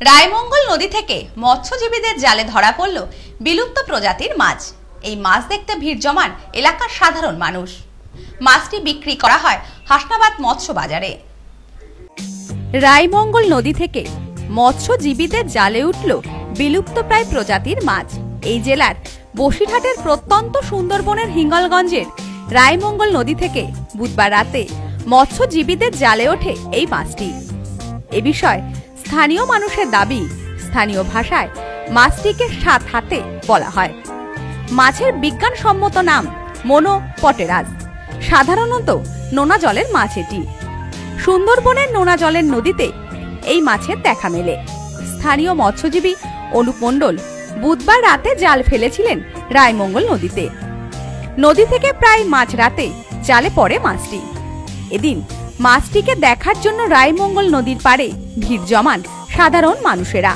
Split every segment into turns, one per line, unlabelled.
রায়মঙ্গল নদী থেকে মৎস্যজীবীদের জালে ধরা পড়ল বিলুপ্ত প্রজাতির মাছ। এই মাছ দেখতে ভিড় জমান এলাকার সাধারণ মানুষ। মাছটি বিক্রি করা হয় হাসনাবাদ মৎস্য বাজারে। রায়মঙ্গল নদী থেকে মৎস্যজীবীদের জালে উঠল বিলুপ্তপ্রায় প্রজাতির মাছ। এই জেলার বসিরহাটের প্রত্যন্ত সুন্দরবনের হিঙ্গলগঞ্জের রায়মঙ্গল নদী থেকে বুধবার রাতে মৎস্যজীবীদের জালে ওঠে এই মাছটি। এ বিষয়ে স্থানীয় মানুষের দাবি, স্থানীয় ভাষায় মাছটিকে সাত হাতে বলা হয়। মাছের বিজ্ঞানসম্মত নাম মনো পটেরাজ। সাধারণত নোনা জলের মাছ এটি। সুন্দরবনের নোনা জলের নদীতে এই মাছের দেখা মেলে। স্থানীয় মৎস্যজীবী অনুপ মণ্ডল বুধবার রাতে জাল ফেলেছিলেন রায়মঙ্গল নদীতে। নদী থেকে প্রায় মাঝ রাতে জালে পড়ে মাছটি। এদিন মাছটিকে দেখার জন্য রায়মঙ্গল নদীর পাড়ে ভিড় জমান সাধারণ মানুষেরা।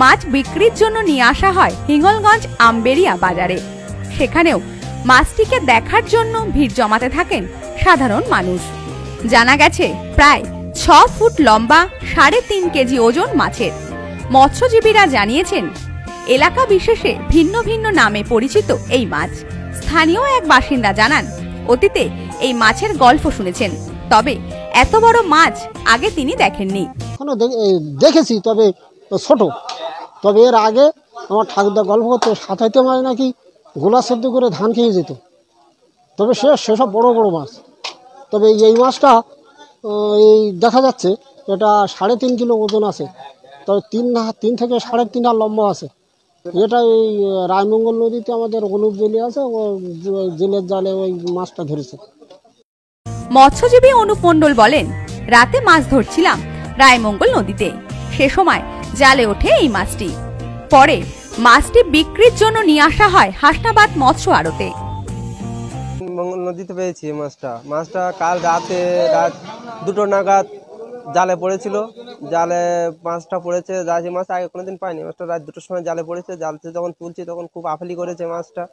মাছ বিক্রির জন্য নিয়ে আসা হয় হিঙ্গলগঞ্জ আমবেরিয়া বাজারে। সেখানেও মাছটিকে দেখার জন্য ভিড় জমাতে থাকেন সাধারণ মানুষ। জানা গেছে, প্রায় ছ ফুট লম্বা, সাড়ে তিন কেজি ওজন মাছের। মৎস্যজীবীরা জানিয়েছেন, এলাকা বিশেষে ভিন্ন ভিন্ন নামে পরিচিত এই মাছ। স্থানীয় এক বাসিন্দা জানান, অতীতে এই মাছের গল্প শুনেছেন। তবে এত বড় মাছ আগে তিনি দেখেননি।
এখনও দেখেছি, তবে ছোট। তবে এর আগে আমার ঠাকুরদা গল্প করতো, সাঁতাইতে মাছ নাকি গোলা সেদ্ধ করে ধান খেয়ে যেত। তবে সে সেসব বড় বড় মাছ। তবে এই মাছটা এই দেখা যাচ্ছে, এটা সাড়ে তিন কিলো ওজন আছে। তবে তিন তিন থেকে সাড়ে তিন হাত লম্বা আছে। এটা এই রায়মঙ্গল নদীতে আমাদের অনুপ জেলে আছে, ও, জেলের জালে ওই মাছটা ধরেছে।
মৎস্যজীবী অনুপ মণ্ডল বলেন, রাতে মাছ ধরছিলাম রায়মঙ্গল নদীতে। সে সময় জালে ওঠে এই মাছটি। পরে মাছটি বিক্রির জন্য নিয়ে আসা হয় হাসনাবাদ মৎস্য আড়তে।
নদীতে পেয়েছি মাছটা। মাছটা কাল রাতে রাত দুটো নাগাদ জালে পড়েছিল। জালে মাছটা পড়েছে রাজি মাছ আগে কোনোদিন পাইনি। মাছটা রাত দুটোর সময় জালে পড়েছে। জালতে যখন তুলছি তখন খুব আফালি করেছে মাছটা।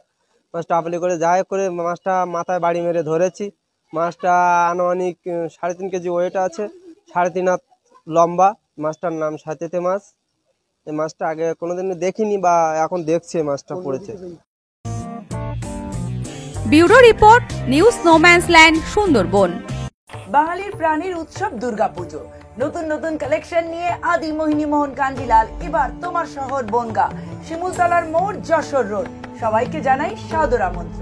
মাছটা আফালি করে যাই করে মাছটা মাথায় বাড়ি মেরে ধরেছি। মাছটা আনুমানিক সাড়ে তিন কেজি ওয়েট আছে সাড়ে তিন হাত লম্বা। মাছটার নাম সাথেতে মাছ। এই মাছটা আগে কোনোদিন দেখিনি বা এখন দেখছে মাছটা পড়েছে।
Bureau report news no man's land Sundarban.
বাঙালির প্রাণীর উৎসব দুর্গাপুজো। নতুন নতুন কালেকশন নিয়ে আদি মোহিনী মোহন কাঞ্জিলাল এবার তোমার শহর বনগা শিমুলতলার মোড় যশোর রোড সবাইকে জানাই সাদর আমন্ত্রণ।